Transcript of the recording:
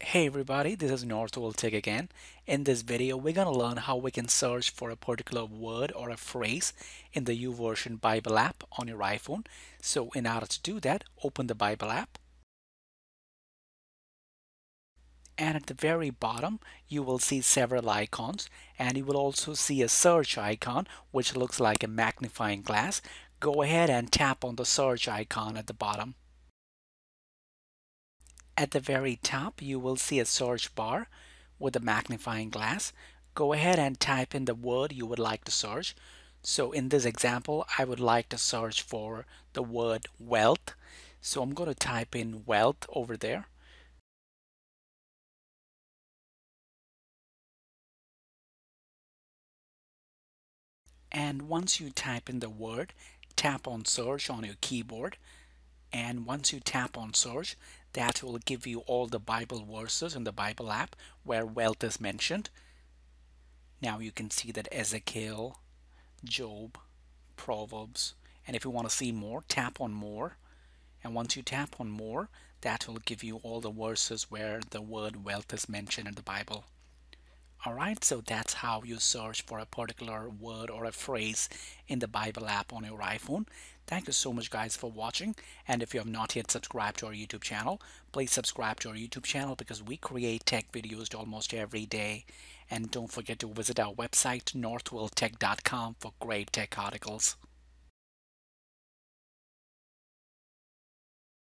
Hey everybody, this is Northville Tech again. In this video, we're going to learn how we can search for a particular word or a phrase in the YouVersion Bible app on your iPhone. So in order to do that, open the Bible app. And at the very bottom, you will see several icons and you will also see a search icon, which looks like a magnifying glass. Go ahead and tap on the search icon at the bottom. At the very top, you will see a search bar with a magnifying glass. Go ahead and type in the word you would like to search. So in this example, I would like to search for the word wealth. So I'm going to type in wealth over there. And once you type in the word, tap on search on your keyboard and once you tap on search that will give you all the Bible verses in the Bible app where wealth is mentioned. Now you can see that Ezekiel Job Proverbs and if you want to see more tap on more. And once you tap on more that will give you all the verses where the word wealth is mentioned in the Bible Alright, so that's how you search for a particular word or a phrase in the Bible app on your iPhone. Thank you so much guys for watching and if you have not yet subscribed to our YouTube channel, please subscribe to our YouTube channel because we create tech videos almost every day. And don't forget to visit our website northvilletech.com for great tech articles.